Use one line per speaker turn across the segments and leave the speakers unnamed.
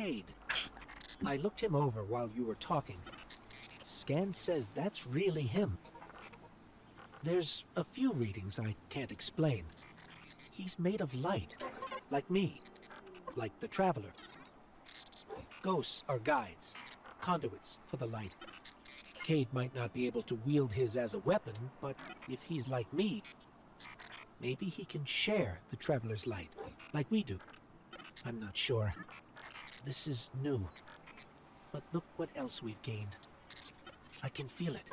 Cayde. I looked him over while you were talking. Scan says that's really him. There's a few readings I can't explain. He's made of light, like me, like the Traveler. Ghosts are guides, conduits for the light. Cayde might not be able to wield his as a weapon, but if he's like me, maybe he can share the Traveler's light, like we do. I'm not sure. This is new. But look what else we've gained. I can feel it.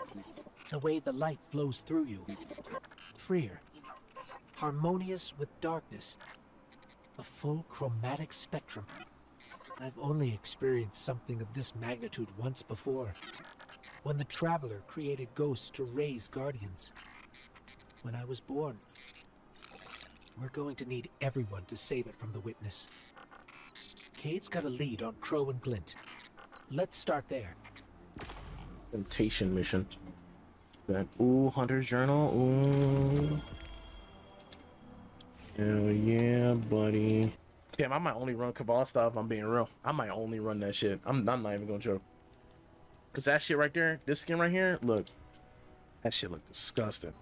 The way the light flows through you. Freer. Harmonious with darkness. A full chromatic spectrum. I've only experienced something of this magnitude once before. When the Traveler created ghosts to raise guardians. When I was born. We're going to need everyone to save it from the Witness. Cayde's got a lead on Crow and Glint. Let's start there.
Temptation mission. That ooh, Hunter's Journal. Ooh. Hell yeah, buddy. Damn, I might only run Kavala stuff. I'm being real. I might only run that shit. I'm, I'm not even gonna joke. Cause that shit right there, this skin right here, look. That shit look disgusting.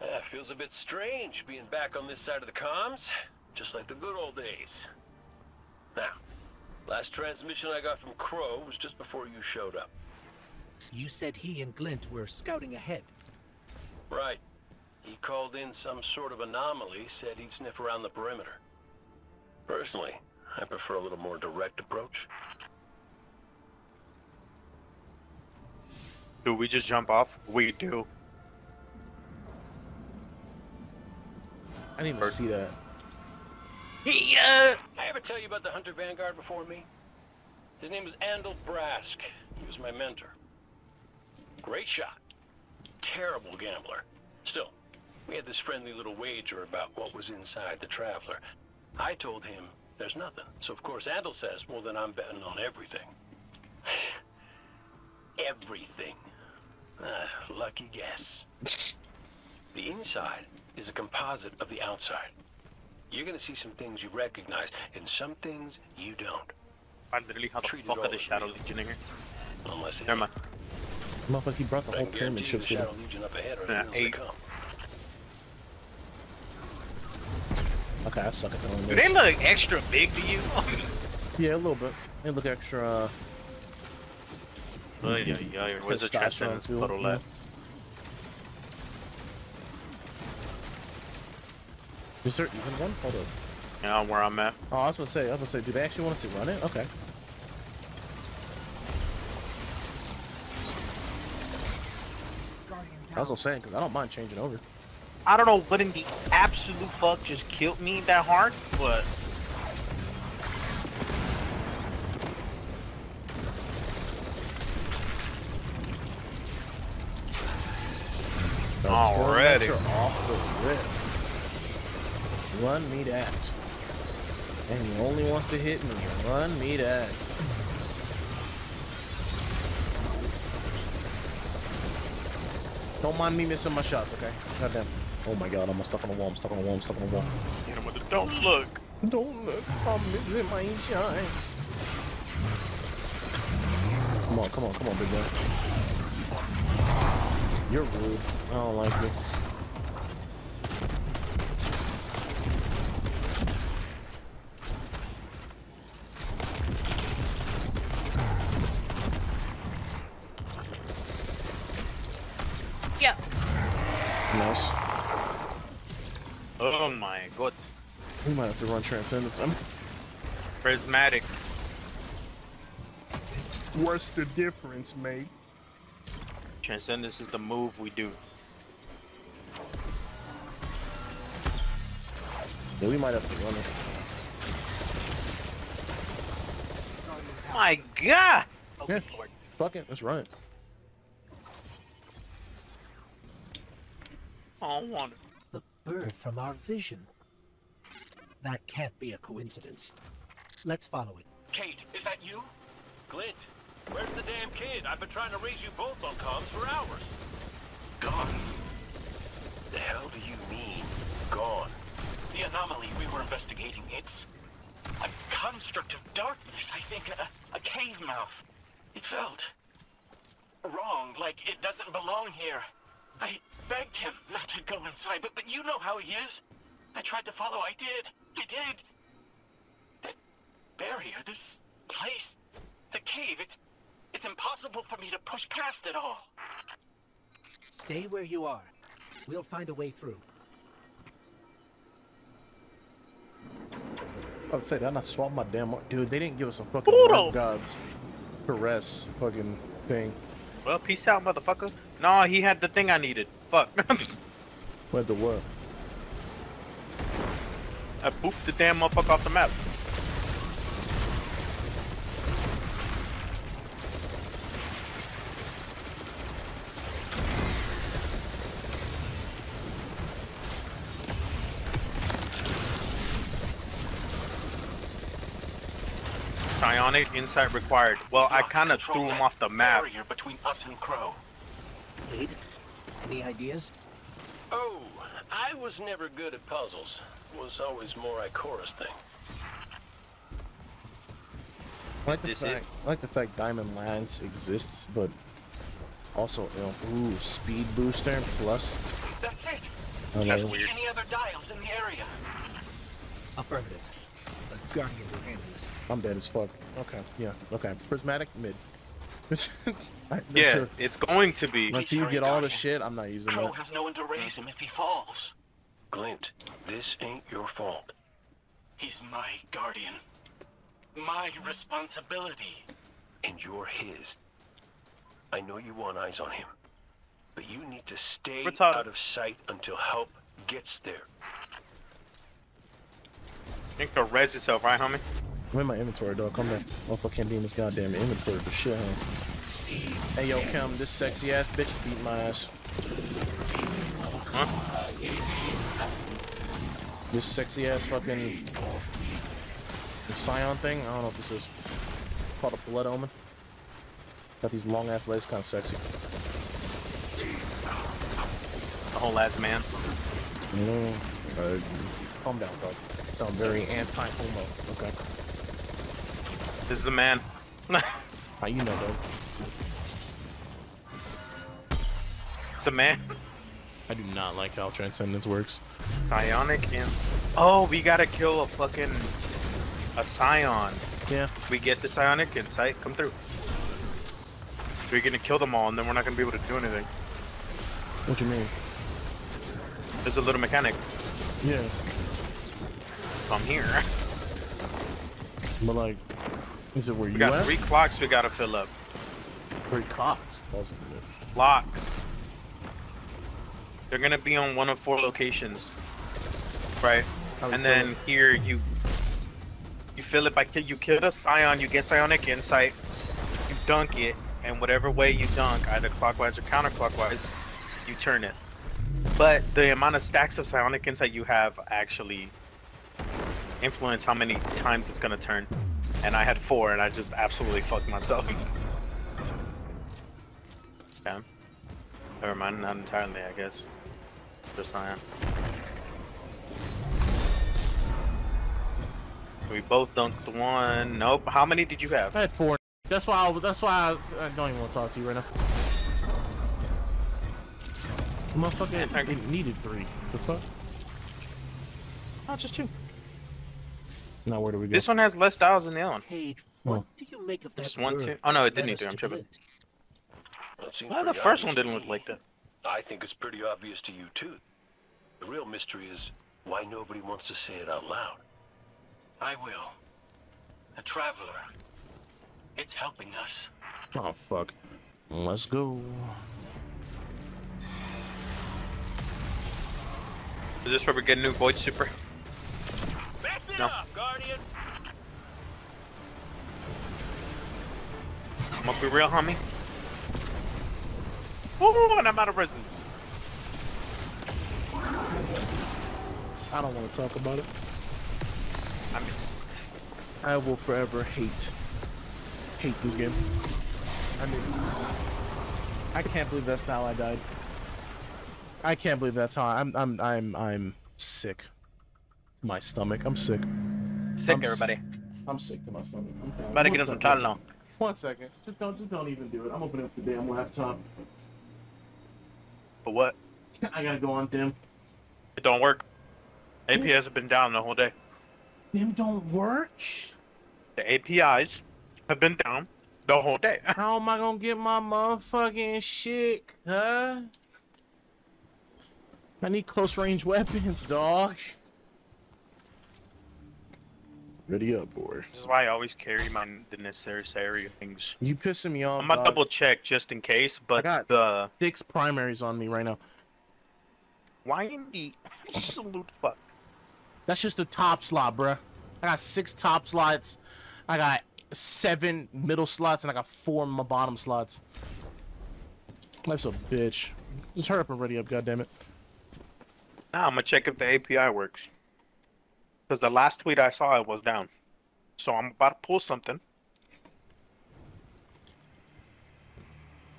Uh, feels a bit strange being back on this side of the comms, just like the good old days. Now, last transmission I got from Crow was just before you showed up.
You said he and Glint were scouting ahead.
Right. He called in some sort of anomaly, said he'd sniff around the perimeter. Personally, I prefer a little more direct approach.
Do we just jump off? We do.
I didn't even see that.
Yeah.
I ever tell you about the Hunter Vanguard before me? His name was Andal Brask. He was my mentor. Great shot. Terrible gambler. Still, we had this friendly little wager about what was inside the Traveler. I told him there's nothing. So of course Andal says, well then I'm betting on everything. everything. Ah, lucky guess. the inside is a composite of the outside. You're gonna see some things you recognize, and some things you don't.
I literally how the
Treat it
fuck
all
are the Shadow
real.
Legion in here?
Unless
Never mind.
Motherfucker, he brought the whole pyramid
guarantee you
ships with
Shadow
him.
Legion up ahead are
Yeah, eight.
come.
Okay, I suck at telling
Do they look extra big to you?
Yeah, a little bit. They look extra. Uh,
Oh, yeah, yeah. Where's the
Testosterone
transcendence
too,
puddle
yeah.
at?
Is there even one? Hold up.
Yeah, where I'm at.
Oh, I was gonna say. I was gonna say. Do they actually want us to run it? Okay. I was gonna say because I don't mind changing over.
I don't know what in the absolute fuck just killed me that hard, but Already.
Off the rip. Run me that. And he only wants to hit me. Run me that. Don't mind me missing my shots, okay? Goddamn. Oh my god, I'm stuck on the wall. I'm stuck on the wall. I'm stuck on the wall.
hit him with the don't look.
Don't look. I'm missing my shots. Come on, come on, come on, big boy. You're rude. I don't like you. Nice.
Oh my god.
We might have to run Transcendence. I'm...
Prismatic.
What's the difference, mate?
Transcendence is the move we do.
Yeah, we might have to run it.
My god! Oh,
Yeah.
good.
Fuck it, let's run it.
I want it.
The bird from our vision. That can't be a coincidence. Let's follow it.
Cayde, is that you? Glint, where's the damn kid? I've been trying to raise you both on comms for hours. Gone. The hell do you mean, gone?
The anomaly we were investigating, it's A construct of darkness, I think. A, a cave mouth. It felt wrong, like it doesn't belong here. I begged him not to go inside, but, but you know how he is. I tried to follow. I did. I did. That barrier, this place, the cave, it's it's impossible for me to push past it all.
Stay where you are. We'll find a way through.
I'd say that not swap my damn dude. They didn't give us a fucking gods caress fucking thing.
Well, peace out, motherfucker. No, he had the thing I needed. Fuck.
What the what?
I booped the damn motherfucker off the map. Psionic insight required. Well, I kind of threw him off the map.
Barrier between us and Crow.
Cayde, any ideas?
Oh, I was never good at puzzles. Was always more Ikora's thing.
I like the
this it?
fact, I like the fact Diamond Lance exists, but also you know, ooh, speed booster plus.
That's it.
Oh,
Do you
that's
see any other dials in the area?
Affirmative. The Guardian will handle it.
I'm dead as fuck. Okay, yeah, okay. Prismatic mid. I-
Yeah,
until,
it's going to be.
until you get all the
Guardian.
shit, I'm not using
Crow
that.
has no one to raise him if he falls.
Glint, this ain't your fault.
He's my guardian. My responsibility.
And you're his. I know you want eyes on him. But you need to stay
Retarded.
out of sight until help gets there.
think to res yourself, right, homie?
I'm in my inventory, dog. Come back. Motherfucker can't be in this goddamn inventory for shit, huh? Hey, yo, Kim, this sexy ass bitch beat my ass.
Huh?
This sexy ass fucking Scion thing. I don't know what this is. It's called a blood omen. Got these long ass legs, kind of sexy.
The whole ass man.
Mm, calm down, dog. Sound very anti-homo. Okay.
This is a man.
How you know, dog?
it's a man.
I do not like how Transcendence works.
Psionic and oh, we gotta kill a fucking a scion.
Yeah.
We get the psionic insight. Come through. We're gonna kill them all, and then we're not gonna be able to do anything.
What you mean?
There's a little mechanic.
Yeah.
Come here.
But like, is it where
We
you
got
at?
three clocks we gotta fill up.
Three clocks? Wasn't?
Locks. They're gonna be on one of four locations, right?
How
And then
it?
here you you fill it by kill. You kill the scion, you get psionic insight. You dunk it, and whatever way you dunk, either clockwise or counterclockwise, you turn it. But the amount of stacks of psionic insight you have actually influence how many times it's gonna turn. And I had four, and I just absolutely fucked myself. Okay. Never mind, not entirely, I guess. Just Scion. We both dunked one. Nope. How many did you have?
I had four. That's why. I, that's why I, was- I don't even want to talk to you right now. Motherfucker,
Okay.
it needed three. The fuck?
Oh, just two.
Now where do we go?
This one has less dials than the other one.
Cayde, oh. what
Oh.
do you make of that
Just one, two. Oh no, it didn't
"Let
need to. I'm tripping.
Glint"?
Well, it seems
Well, the first one didn't look like that.
I think it's pretty obvious to you, too. The real mystery is why nobody wants to say it out loud.
I will. A traveler. It's helping us.
Oh fuck. Let's go.
Is this where we get a new Void Super? No. I'm gonna be real, homie. Ooh, and I'm out of resins.
I don't want to talk about it.
I missed.
I will forever hate, hate this game. I mean, I can't believe that's how I died. I can't believe that's how I, I'm. I'm. I'm. I'm sick. My stomach. I'm sick.
Sick,
I'm
everybody.
I'm sick to my stomach. I'm fine.
Better get us some. Tylenol.
One second. Just don't, just don't even do it. I'm opening up the damn laptop.
But what?
I gotta go on dim.
It don't work. APIs have been down the whole day.
Dim don't work.
The APIs have been down the whole day.
How am I gonna get my motherfucking shit, huh? I need close range weapons, dog. Ready up, boy.
This is why I always carry my the necessary things.
You pissing me off.
I'm gonna
dog.
double check just in case, but
got-
the
six primaries on me right now.
why in the absolute fuck?
That's just the top slot, bruh. I got six top slots. I got seven middle slots, and I got four in my bottom slots. Life's a bitch. Just hurry up and ready up, goddammit.
Now I'm gonna check if the API works. Because the last tweet I saw it was down. So I'm about to pull something.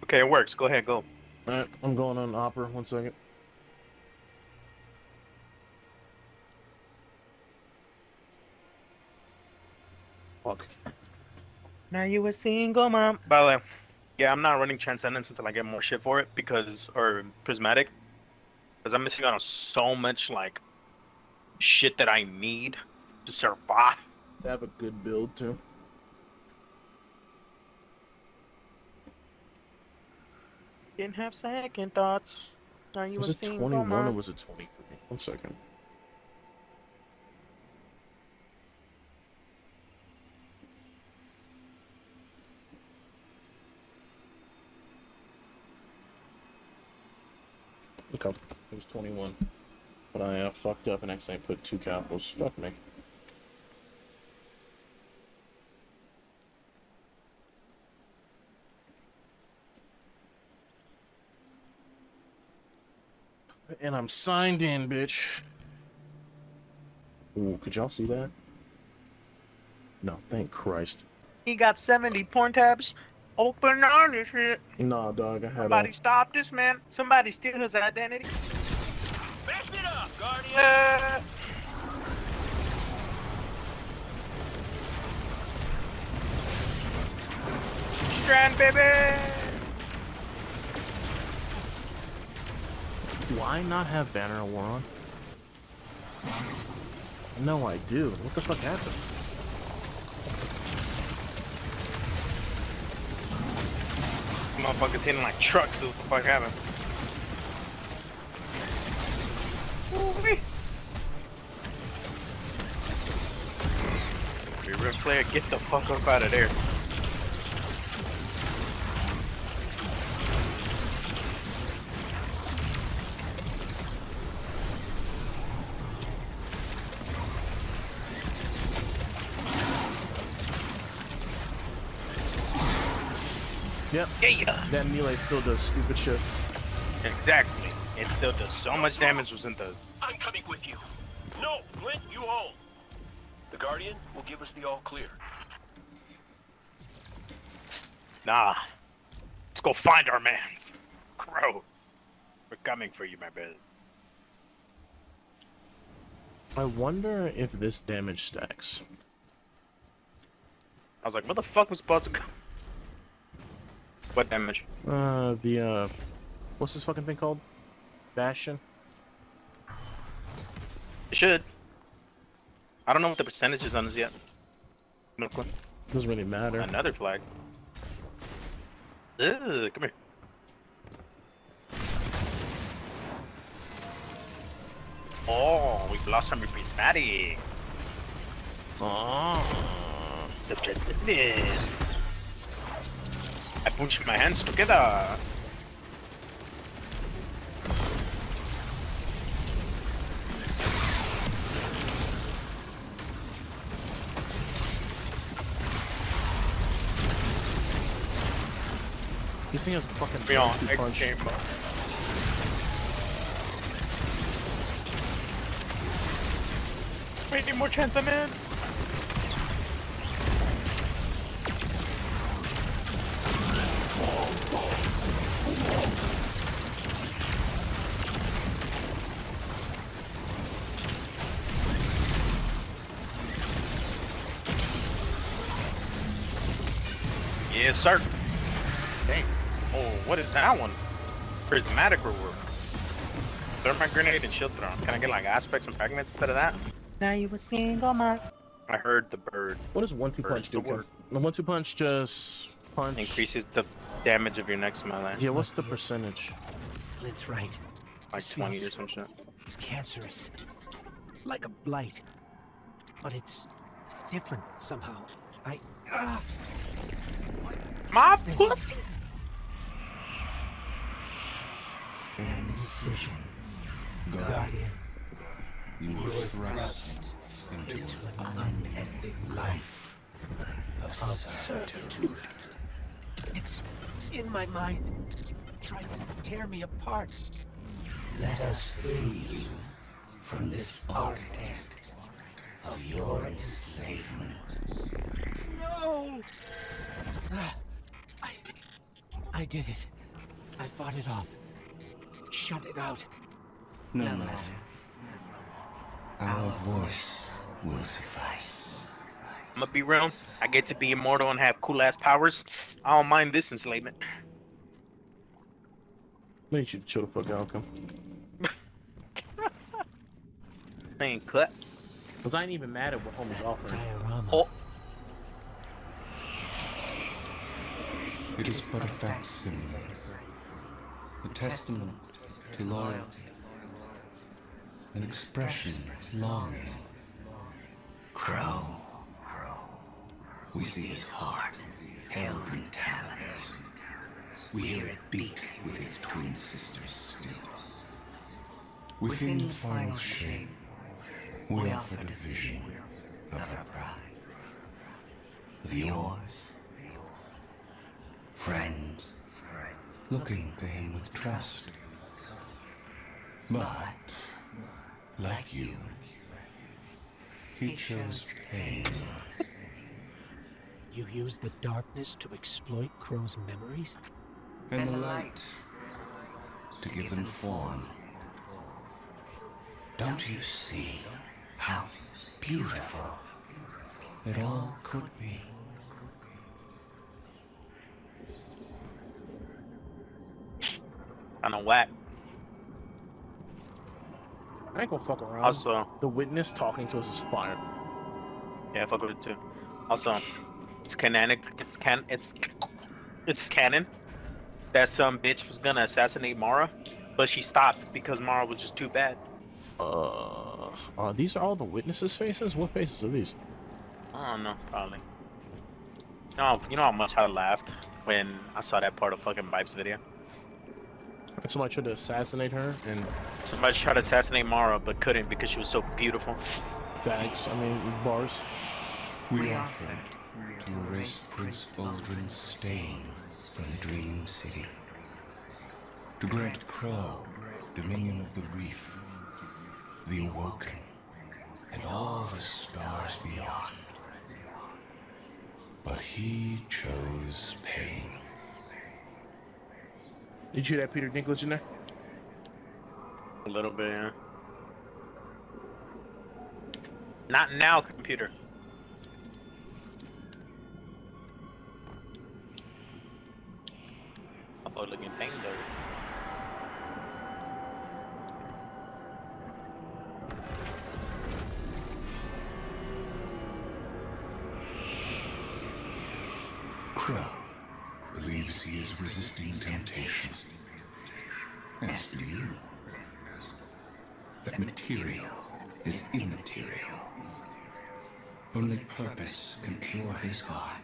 Okay, it works. Go ahead, go.
Alright, I'm going on Opera. One second. Fuck.
Now you a single mom. By the way, yeah, I'm not running Transcendence until I get more shit for it because, or Prismatic, because I'm missing out on so much like shit that I need to survive.
They have a good build too.
Didn't have second thoughts. Now you
Was
a
it 21 or was it 23? One second. Look up. It was 21. But I uh, fucked up and accidentally put two capitals. Fuck me. And I'm signed in, bitch. Ooh, could y'all see that? No, thank Christ.
He got 70 porn tabs open on this shit.
Nah, dog, I had
Somebody
a...
stop this man. Somebody steal his identity.
Mess it up, Guardian!
Uh, Strand, baby.
Do I not have Banner of War on? No, I do. What the fuck happened?
Motherfuckers hitting like trucks. What the fuck happened? Player, get the fuck up out of there.
Yep,
Yeah.
that melee still does stupid shit.
Exactly. It still does so much damage was in the
I'm coming with you. No, Glint, you hold. The Guardian will give us the all clear.
Nah. Let's go find our mans. Crow. We're coming for you, my brother.
I wonder if this damage stacks.
I was like, what the fuck was supposed to go? What damage?
Uh, the, uh... What's this fucking thing called? Bastion?
It should. I don't know what the percentage is on this yet. No.
Doesn't really matter.
Another flag. Ugh, come here. Oh, we lost some prismatic.
Oh.
Subject I punched my hands together.
This thing has a fucking.
We X
punch.
game. Wait, need more chance, I'm in. Yes, sir. Dang. What is that one? Prismatic reward. Thermite grenade and shield throw. Can I get like aspects and fragments instead of that? Now you a single man. I heard the bird.
What does one two
Bird's
punch do?
word.
The one two punch just punch
Increases the damage of your next melee.
Yeah, what's the percentage?
Glint's right.
Like 20 or some shit.
Cancerous. Like a blight. But it's different somehow. I. Ah!
My
this?
pussy!
Incision. Guardian.
you were thrust into
an unending life
of
of certitude. It's in my mind. Trying to tear me apart. Let us free you from this architect of your enslavement. No! Ah, I, I did it. I fought it off. Shut it out.
No matter. Our voice will suffice.
I'm gonna be real. I get to be immortal and have cool ass powers. I don't mind this enslavement.
I need you to chill the fuck out, come.
I ain't cut.
Cause I ain't even mad at what homie's offering.
Diorama.
Oh,
It is but a facsimile, a testament to loyalty, an expression of longing. Crow. We see his heart held in talons. We hear it beat with his twin sister's still. Within the final shape, we offer the vision of our pride. Of yours, friends, looking to him with trust. But, like you, he chose pain.
You use the darkness to exploit Crow's memories?
and the light to give them form. Don't you see how beautiful it all could be?
kind of whack.
I ain't gonna fuck around.
Also,
the witness talking to us is fire.
yeah, fuck with it too. Also, it's canonic. It's can. It's it's canon that some bitch was gonna assassinate Mara, but she stopped because Mara was just too bad.
Uh, uh, these are all the witnesses' faces. What faces are these?
I don't know, probably. You know, you know how much I laughed when I saw that part of fucking Vibe's video.
Somebody tried to assassinate her, and
Somebody tried to assassinate Mara, but couldn't because she was so beautiful.
facts. I mean, bars.
We offered to erase Prince Uldren's stain from the Dream City. To grant Crow dominion of the reef, the Awoken, and all the stars beyond. But he chose pain.
Did you hear that Peter Dinklage in there?
A little bit, yeah. Not now, computer. I thought looking pain though.
Crow believes he is resisting temptation. As do you. That material is immaterial. Only purpose can cure his heart.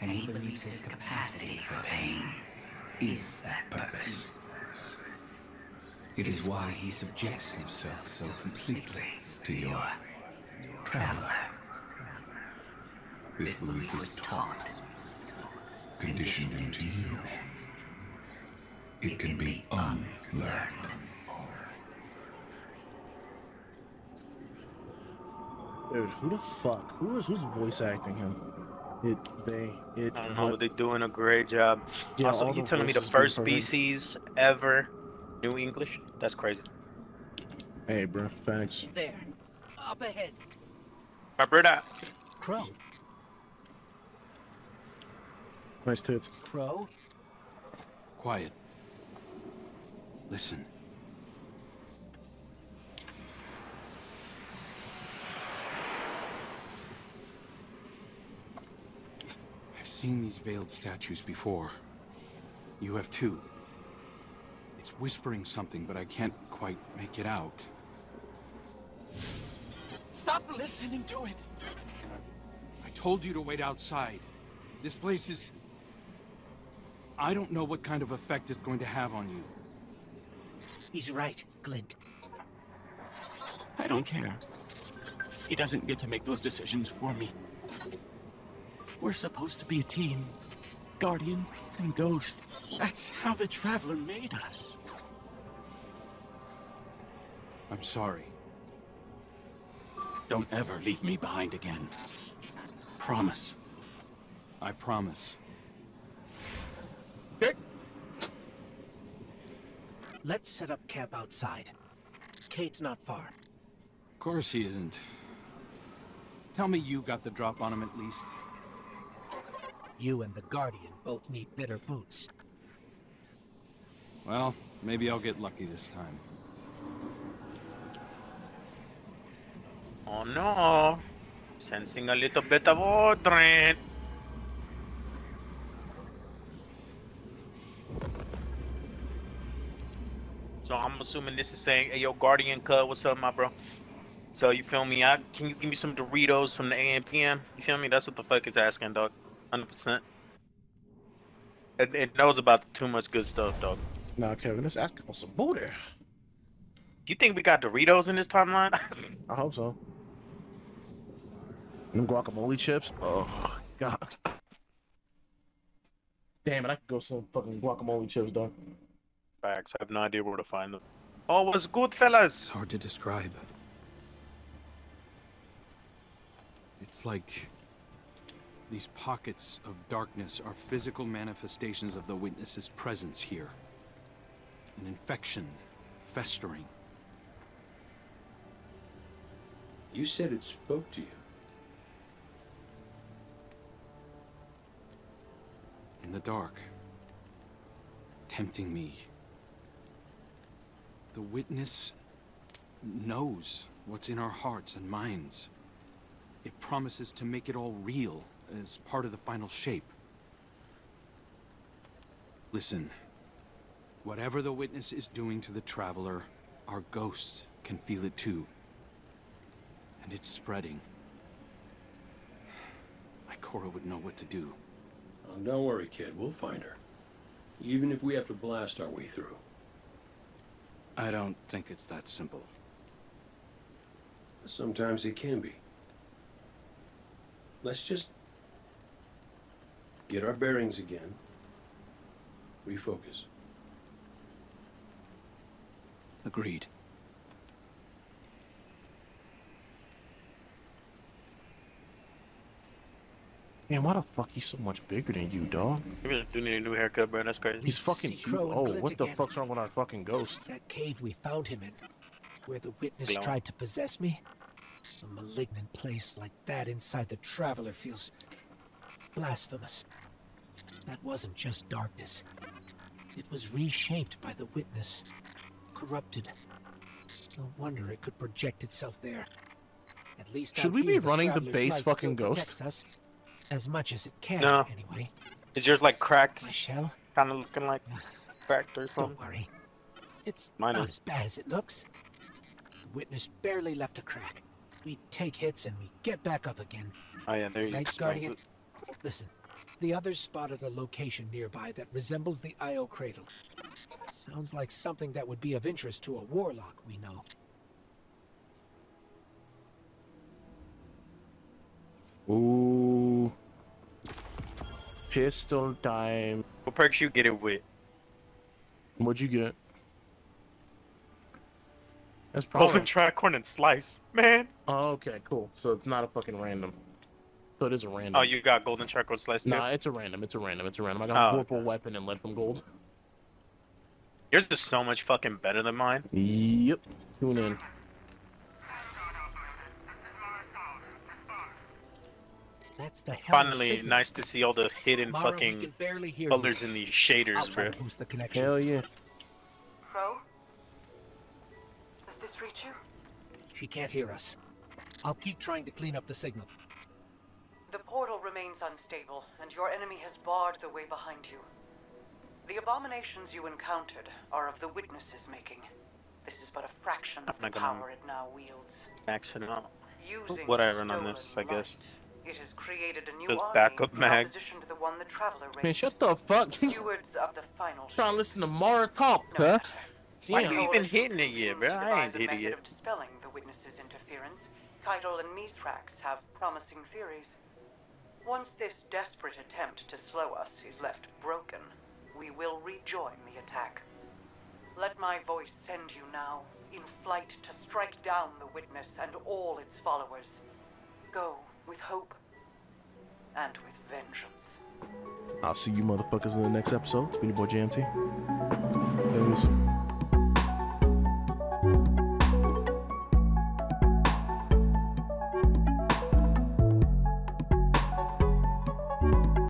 And he believes his capacity for pain is that purpose. It is why he subjects himself so completely to your traveler. This belief was taught, conditioned into you. It can be unlearned.
Dude, who the fuck? Who is who's voice acting him? It they it.
I don't know,
what-
but they're doing a great job.
Yeah,
also, you
the
telling me the first
perfect.
species ever knew English? That's crazy.
Hey, bro, facts.
There. Up ahead.
My brother,
Crow.
Nice tits.
Crow?
Quiet. Listen. I've seen these veiled statues before. You have too. It's whispering something, but I can't quite make it out.
Stop listening to it.
I told you to wait outside. This place is... I don't know what kind of effect it's going to have on you.
He's right, Glint.
I don't care. He doesn't get to make those decisions for me. We're supposed to be a team. Guardian and Ghost. That's how the Traveler made us.
I'm sorry.
Don't ever leave me behind again. Promise.
I promise.
Let's set up camp outside. Cayde's not far.
Of course he isn't. Tell me you got the drop on him at least.
You and the Guardian both need better boots.
Well, maybe I'll get lucky this time.
Oh no. Sensing a little bit of Odrin. I'm assuming this is saying, hey yo, Guardian Cut, what's up, my bro? So you feel me? I can you give me some Doritos from the AM PM? You feel me? That's what the fuck is asking, dog. Hundred percent. It, it knows about too much good stuff, dog.
Nah, Kevin, let's ask for some booty.
You think we got Doritos in this timeline?
I hope so. Them guacamole chips. Oh god. Damn it! I could go some fucking guacamole chips, dog.
Facts. I have no idea where to find them. Oh, what's good, fellas?
It's hard to describe. It's like these pockets of darkness are physical manifestations of the witness's presence here. An infection, festering.
You said it spoke to you.
in the dark, tempting me. The witness knows what's in our hearts and minds. It promises to make it all real as part of the final shape. Listen, whatever the witness is doing to the Traveler, our ghosts can feel it too. And it's spreading. Ikora would know what to do.
Oh, don't worry, kid. We'll find her. Even if we have to blast our way through.
I don't think it's that simple.
Sometimes it can be. Let's just get our bearings again. Refocus.
Agreed.
Man, why the fuck he's so much bigger than you, dog?
You really do need a new haircut, bro. That's crazy.
He's fucking huge. Oh,
Glint
what the
again.
fuck's wrong with our fucking ghost?
That cave we found him in, where the witness
Glow.
tried to possess me. A malignant place like that inside the Traveler feels blasphemous. That wasn't just darkness. It was reshaped by the witness. Corrupted. No wonder it could project itself there. At least
Should
out
we be running the
Traveler's
base fucking ghost?
Us, as much as it can,
No.
anyway.
Is yours like cracked?
My shell?
Kind of looking like cracked or
Don't worry. It's
Mine
not
is.
as bad as it looks. The witness barely left a crack. We take hits and we get back up again.
Oh yeah, there you
Right,
go.
Guardian? Listen, the others spotted a location nearby that resembles the Io cradle. Sounds like something that would be of interest to a warlock we know.
Ooh. Pistol time.
What perks you get it with?
What'd you get? That's
Golden
probably.
tricorn and slice, man.
Oh, okay, cool. So it's not a fucking random. So it is a random.
Oh, you got golden tricorn slice too.
Nah, it's a random. It's a random. It's a random. I got
Oh,
purple weapon and lead from gold.
Yours is so much fucking better than mine.
Yep. Tune in.
That's the hell
Finally, nice to see all the hidden
Mara,
fucking
barely hear
colors in these
I'll
shaders,
try
bro.
to boost the connection.
Hell yeah.
Crow? Does this reach you?
She can't hear us. I'll keep trying to clean up the signal.
The portal remains unstable, and your enemy has barred the way behind you. The abominations you encountered are of the witness's making. This is but a fraction of
I'm
the
not gonna-
power it now wields.
Accident. it out.
Using
Whatever on this, I guess.
Light, It has created a new
Just
army
backup
in
mag.
opposition to the one the Traveler raised.
Man, shut the fuck.
Stewards of the final
Trying to listen to Mara talk,
No
huh?
matter.
Why
Damn.
you even hitting it yet, bro? I ain't
a
hitting
method
it.
of dispelling the witness's interference. Caiatl and Mithrax have promising theories. Once this desperate attempt to slow us is left broken, we will rejoin the attack. Let my voice send you now, in flight to strike down the witness and all its followers. Go with hope and with vengeance.
I'll see you motherfuckers in the next episode. It's been your boy JMT. Peace.